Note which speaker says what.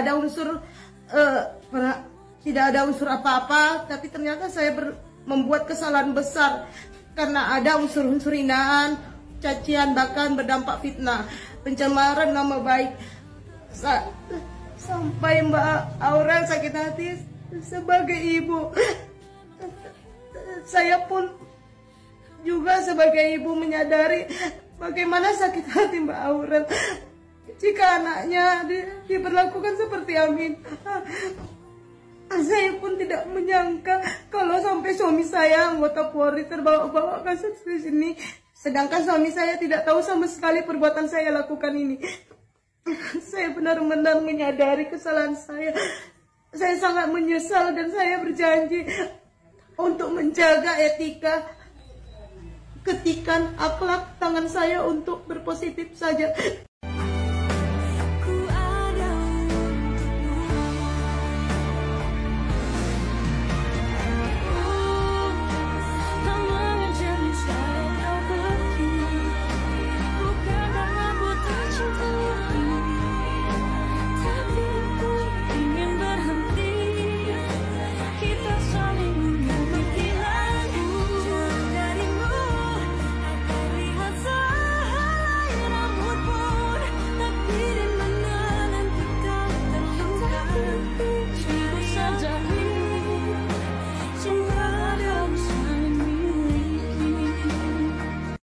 Speaker 1: ada unsur pernah- tidak ada unsur apa-apa tapi ternyata saya ber- membuat kesalahan besar karena ada unsur-unsur hinaan cacian bahkan berdampak fitnah. Pencemaran nama baik. Sa- sampai Mbak Aura sakit hati sebagai ibu. Saya pun juga sebagai ibu menyadari bagaimana sakit hati Mbak Aurel jika anaknya di- diperlakukan seperti Amin. Saya pun tidak menyangka kalau sampai suami saya anggota Polri terbawa-bawa kasus ini. Sedangkan suami saya tidak tahu sama sekali perbuatan saya lakukan ini. Saya benar-benar menyadari kesalahan saya. Saya sangat menyesal dan saya berjanji untuk menjaga etika ketikan akhlak tangan saya untuk berpositif saja.